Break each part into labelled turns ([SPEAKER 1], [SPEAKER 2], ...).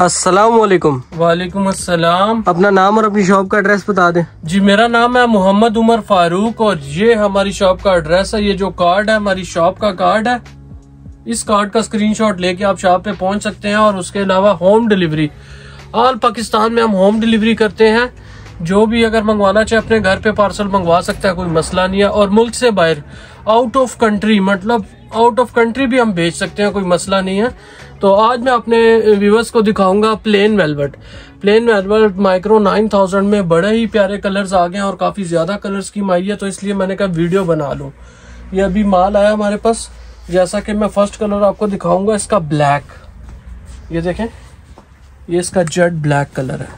[SPEAKER 1] अस्सलाम वालेकुम
[SPEAKER 2] वालेकुम अस्सलाम।
[SPEAKER 1] अपना नाम और अपनी शॉप का एड्रेस बता दें।
[SPEAKER 2] जी मेरा नाम है मोहम्मद उमर फारूक और ये हमारी शॉप का एड्रेस है। ये जो कार्ड है हमारी शॉप का कार्ड है। इस कार्ड का स्क्रीनशॉट लेके आप शॉप पे पहुँच सकते हैं और उसके अलावा होम डिलीवरी। ऑल पाकिस्तान में हम होम डिलीवरी करते हैं। जो भी अगर मंगवाना चाहे अपने घर पे पार्सल मंगवा सकता है कोई मसला नहीं है। और मुल्क से बाहर आउट ऑफ़ कंट्री मतलब आउट ऑफ़ कंट्री भी हम भेज सकते हैं, कोई मसला नहीं है। तो आज मैं अपने व्यूवर्स को दिखाऊँगा plain velvet plain velvet micro 9000 में बड़े ही प्यारे कलर्स आ गए हैं और काफ़ी ज़्यादा कलर की माई है तो इसलिए मैंने कहा वीडियो बना लूँ। ये अभी माल आया हमारे पास, जैसा कि मैं फ़र्स्ट कलर आपको दिखाऊँगा, इसका ब्लैक ये देखें, ये इसका जेड ब्लैक कलर है।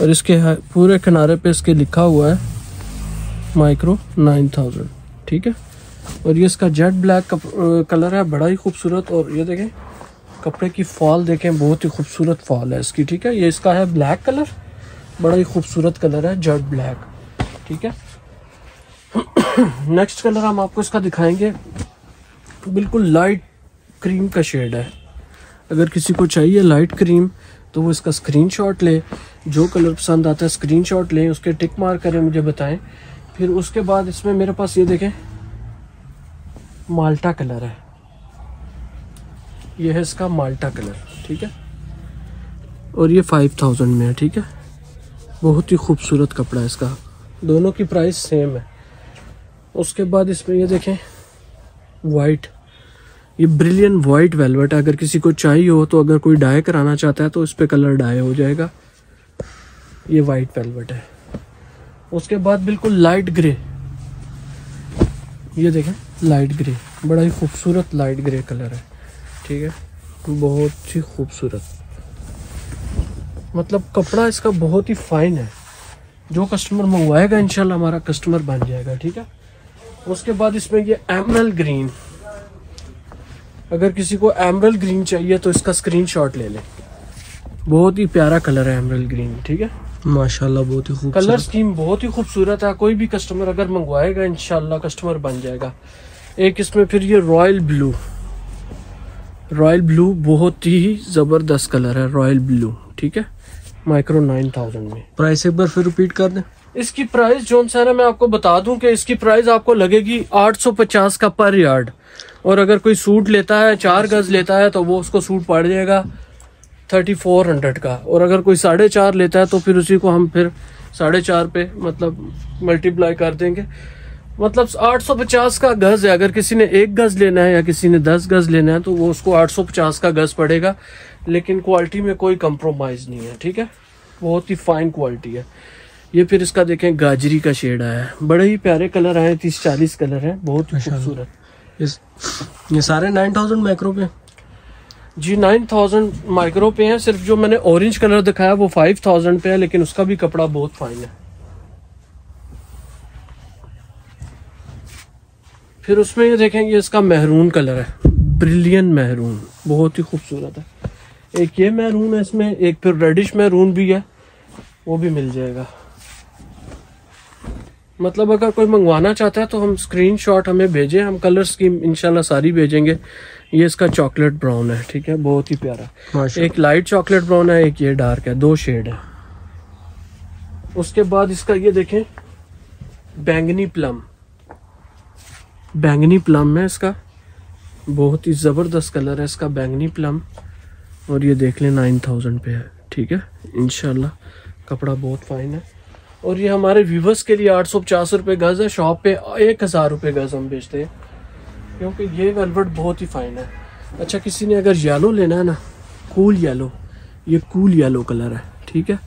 [SPEAKER 2] और इसके पूरे किनारे पे इसके लिखा हुआ है माइक्रो 9000 ठीक है? और ये इसका जेट ब्लैक कलर है, बड़ा ही खूबसूरत और ये देखें, कपड़े की फॉल देखें, बहुत ही खूबसूरत फॉल है इसकी, ठीक है? ये इसका है ब्लैक कलर बड़ा ही खूबसूरत कलर है जेट ब्लैक ठीक है? नेक्स्ट कलर हम आपको इसका दिखाएँगे। बिल्कुल लाइट क्रीम का शेड है। अगर किसी को चाहिए लाइट क्रीम तो वो इसका स्क्रीनशॉट ले। जो कलर पसंद आता है स्क्रीनशॉट लें, उसके टिक मार करें, मुझे बताएँ। फिर उसके बाद इसमें मेरे पास ये देखें माल्टा कलर है। ये है इसका माल्टा कलर, ठीक है? और ये फाइव थाउज़ेंड में है, ठीक है? बहुत ही खूबसूरत कपड़ा है इसका। दोनों की प्राइस सेम है। उसके बाद इसमें ये देखें वाइट ये ब्रिलियन वाइट वेलवेट है। अगर किसी को चाहिए हो तो अगर कोई डाई कराना चाहता है तो इस पर कलर डाई हो जाएगा। ये वाइट वेलवेट है। उसके बाद बिल्कुल लाइट ग्रे ये देखें लाइट ग्रे। बड़ा ही खूबसूरत लाइट ग्रे कलर है। ठीक है? बहुत ही खूबसूरत। मतलब कपड़ा इसका बहुत ही फाइन है। जो कस्टमर मंगवाएगा इंशाल्लाह हमारा कस्टमर बन जाएगा ठीक है? उसके बाद इसमें ये एमरल ग्रीन अगर किसी को एमरल ग्रीन चाहिए तो इसका स्क्रीनशॉट ले लें। बहुत ही प्यारा कलर है एमरल ग्रीन ठीक है?
[SPEAKER 1] माशाल्लाह बहुत ही खूबसूरत।
[SPEAKER 2] कलर स्कीम बहुत ही खूबसूरत है। कोई भी कस्टमर अगर मंगवाएगा इंशाल्लाह कस्टमर बन जाएगा। एक इसमें फिर ये रॉयल ब्लू रॉयल ब्लू बहुत ही ज़बरदस्त कलर है रॉयल ब्लू ठीक है? माइक्रो नाइन थाउज़ेंड में।
[SPEAKER 1] प्राइस एक बार फिर रिपीट कर दें।
[SPEAKER 2] इसकी प्राइस जोन सा है मैं आपको बता दूँ कि इसकी प्राइस आपको लगेगी 850 का पर यार्ड और अगर कोई सूट लेता है चार गज लेता है तो वो उसको सूट पड़ जाएगा थर्टी फोर हंड्रेड का। और अगर कोई साढ़े चार लेता है तो फिर उसी को हम फिर साढ़े चार पे मतलब मल्टीप्लाई कर देंगे। मतलब 850 का गज है। अगर किसी ने एक गज लेना है या किसी ने दस गज लेना है तो वो उसको 850 का गज पड़ेगा। लेकिन क्वालिटी में कोई कंप्रोमाइज नहीं है ठीक है? बहुत ही फाइन क्वालिटी है। ये फिर इसका देखें गाजरी का शेड आया है। बड़े ही प्यारे कलर आए तीस चालीस कलर है बहुत ही खूबसूरत।
[SPEAKER 1] ये सारे नाइन थाउज़ेंड माइक्रो पे
[SPEAKER 2] जी नाइन थाउज़ेंड माइक्रो पे है। सिर्फ़ जो मैंने ऑरेंज कलर दिखाया वो फाइव थाउज़ेंड पे है लेकिन उसका भी कपड़ा बहुत फाइन है। फिर उसमें ये देखेंगे इसका महरून कलर है। ब्रिलियन महरून बहुत ही खूबसूरत है। एक ये महरून है इसमें एक फिर रेडिश महरून भी है वो भी मिल जाएगा। मतलब अगर कोई मंगवाना चाहता है तो हम स्क्रीनशॉट हमें भेजें हम कलर स्कीम इंशाल्लाह सारी भेजेंगे। ये इसका चॉकलेट ब्राउन है ठीक है? बहुत ही प्यारा। एक लाइट चॉकलेट ब्राउन है एक ये डार्क है दो शेड है। उसके बाद इसका ये देखें बैंगनी प्लम बैंगनी प्लम है इसका। बहुत ही ज़बरदस्त कलर है इसका बैंगनी प्लम। और ये देख लें, नाइन थाउज़ेंड पे है, ठीक है? इनशाला कपड़ा बहुत फाइन है। और ये हमारे व्यूवर्स के लिए आठ सौ पचास रुपये गज है शॉप पे एक हज़ार रुपये गज हम बेचते हैं। क्योंकि ये वेलवेट बहुत ही फाइन है। अच्छा किसी ने अगर येलो लेना है ना कूल येलो ये कूल येलो कलर है, ठीक है?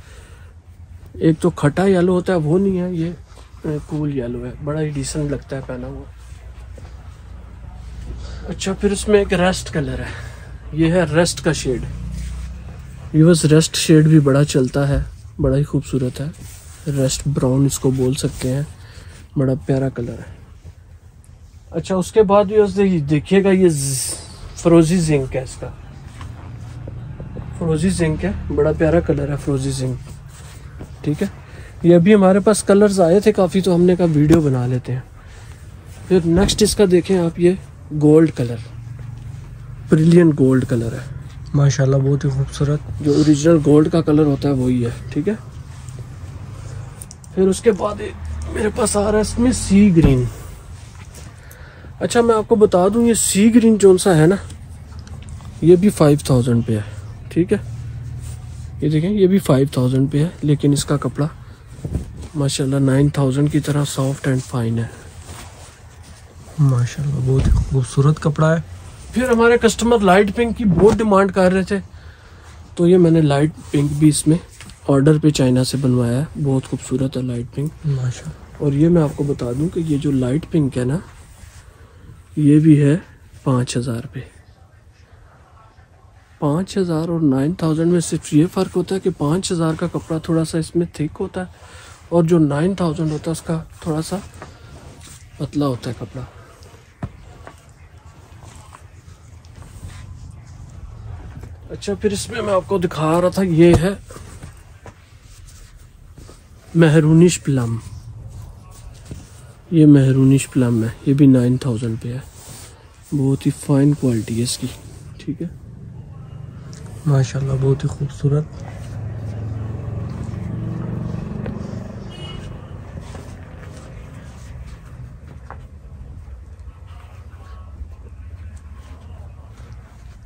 [SPEAKER 2] एक तो खटा येलो होता है, वो नहीं है, ये कूल येलो है। बड़ा ही डिसेंट लगता है पहना हुआ। अच्छा फिर उसमें एक रेस्ट कलर है। ये है रेस्ट का शेड ये बस रेस्ट शेड भी बड़ा चलता है, बड़ा ही खूबसूरत है। रेस्ट ब्राउन इसको बोल सकते हैं। बड़ा प्यारा कलर है। अच्छा उसके बाद भी देखिएगा ये फ्रोजी जिंक है इसका। फ्रोजी जिंक है, बड़ा प्यारा कलर है फ्रोजी जिंक ठीक है? ये अभी हमारे पास कलर्स आए थे काफ़ी तो हमने कहा वीडियो बना लेते हैं। फिर नेक्स्ट इसका देखें आप ये। Gold colour. Brilliant gold colour है।
[SPEAKER 1] माशाल्लाह बहुत ही खूबसूरत।
[SPEAKER 2] जो ओरिजिनल गोल्ड का कलर होता है वही है ठीक है? फिर उसके बाद मेरे पास आ रहा है इसमें सी ग्रीन अच्छा मैं आपको बता दूँ ये सी ग्रीन जो सा है ना? ये भी फाइव थाउज़ेंड पे है ठीक है? ये देखें ये भी फाइव थाउज़ेंड पे है लेकिन इसका कपड़ा माशाल्लाह नाइन थाउज़ेंड की तरह सॉफ्ट एंड फाइन है।
[SPEAKER 1] माशाल्लाह बहुत ही खूबसूरत कपड़ा है।
[SPEAKER 2] फिर हमारे कस्टमर लाइट पिंक की बहुत डिमांड कर रहे थे। तो ये मैंने लाइट पिंक भी इसमें ऑर्डर पे चाइना से बनवाया है। बहुत खूबसूरत है लाइट पिंक
[SPEAKER 1] माशा
[SPEAKER 2] और ये मैं आपको बता दूँ कि ये जो लाइट पिंक है ना ये भी है पाँच हज़ार पे। पाँच हज़ार और नाइन थाउज़ेंड में सिर्फ़ ये फ़र्क होता है कि पाँच हज़ार का कपड़ा थोड़ा सा इसमें थिक होता है। और जो नाइन थाउज़ेंड होता है उसका थोड़ा सा पतला होता है कपड़ा। अच्छा फिर इसमें मैं आपको दिखा रहा था, ये है मेहरूनिश प्लम। ये मेहरूनिश प्लम है, ये भी नाइन थाउज़ेंड पे है। बहुत ही फाइन क्वालिटी है इसकी, ठीक है?
[SPEAKER 1] माशाल्लाह, बहुत ही खूबसूरत।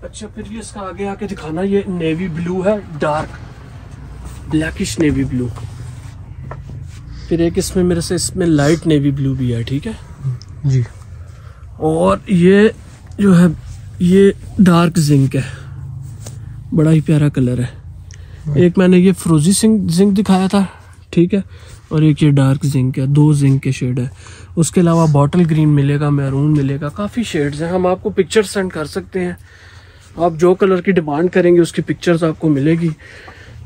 [SPEAKER 2] अच्छा फिर ये इसका आगे आके दिखाना ये नेवी ब्लू है डार्क ब्लैकिश नेवी ब्लू फिर एक इसमें मेरे से इसमें लाइट नेवी ब्लू भी है ठीक है?
[SPEAKER 1] जी।
[SPEAKER 2] और ये जो है ये डार्क जिंक है. बड़ा ही प्यारा कलर है. एक मैंने ये फ्रोजी सिंक जिंक दिखाया था ठीक है? और एक ये डार्क जिंक है दो जिंक के शेड है. उसके अलावा बॉटल ग्रीन मिलेगा मैरून मिलेगा काफ़ी शेड्स हैं. हम आपको पिक्चर सेंड कर सकते हैं. आप जो कलर की डिमांड करेंगे, उसकी पिक्चर्स आपको मिलेगी।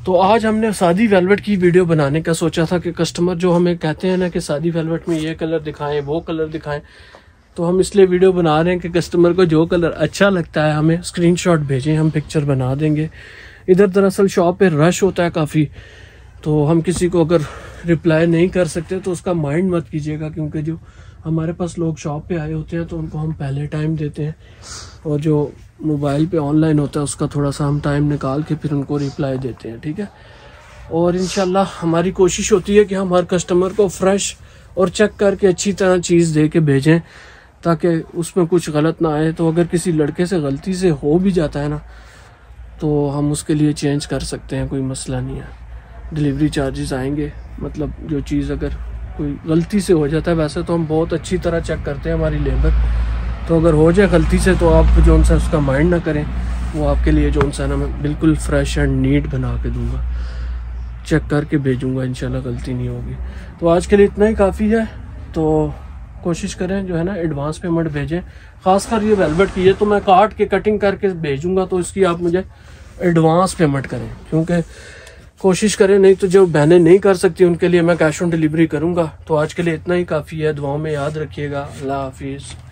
[SPEAKER 2] तो आज हमने सादी वेलवेट की वीडियो बनाने का सोचा था कि कस्टमर जो हमें कहते हैं ना कि सादी वेलवेट में ये कलर दिखाएँ, वो कलर दिखाएँ तो हम इसलिए वीडियो बना रहे हैं कि कस्टमर को जो कलर अच्छा लगता है, हमें स्क्रीनशॉट भेजें, हम पिक्चर बना देंगे। इधर दरअसल शॉप पे रश होता है काफ़ी तो हम किसी को अगर रिप्लाई नहीं कर सकते तो उसका माइंड मत कीजिएगा, क्योंकि जो हमारे पास लोग शॉप पे आए होते हैं तो उनको हम पहले टाइम देते हैं। और जो मोबाइल पे ऑनलाइन होता है, उसका थोड़ा सा हम टाइम निकाल के फिर उनको रिप्लाई देते हैं, ठीक है? और इन हमारी कोशिश होती है कि हम हर कस्टमर को फ्रेश और चेक करके अच्छी तरह चीज़ दे के भेजें, ताकि उसमें कुछ गलत ना आए। तो अगर किसी लड़के से गलती से हो भी जाता है ना तो हम उसके लिए चेंज कर सकते हैं, कोई मसला नहीं है। डिलीवरी चार्जेस आएँगे मतलब जो चीज़ अगर कोई गलती से हो जाता है, वैसे तो हम बहुत अच्छी तरह चेक करते हैं हमारी लेबर तो अगर हो जाए गलती से तो आप जो सा उसका माइंड ना करें, वो आपके लिए जो सा ना मैं बिल्कुल फ्रेश एंड नीट बना के दूँगा। चेक करके भेजूँगा, इंशाल्लाह गलती नहीं होगी। तो आज के लिए इतना ही काफ़ी है। तो कोशिश करें, जो है ना एडवांस पेमेंट भेजें। खासकर ये वेलवेट की है तो मैं काट के कटिंग करके भेजूँगा तो इसकी आप मुझे एडवांस पेमेंट करें। क्योंकि कोशिश करें, नहीं तो जो बहनें नहीं कर सकती, उनके लिए मैं कैश ऑन डिलीवरी करूँगा। तो आज के लिए इतना ही काफ़ी है। दुआओं में याद रखिएगा। अल्लाह हाफिज़।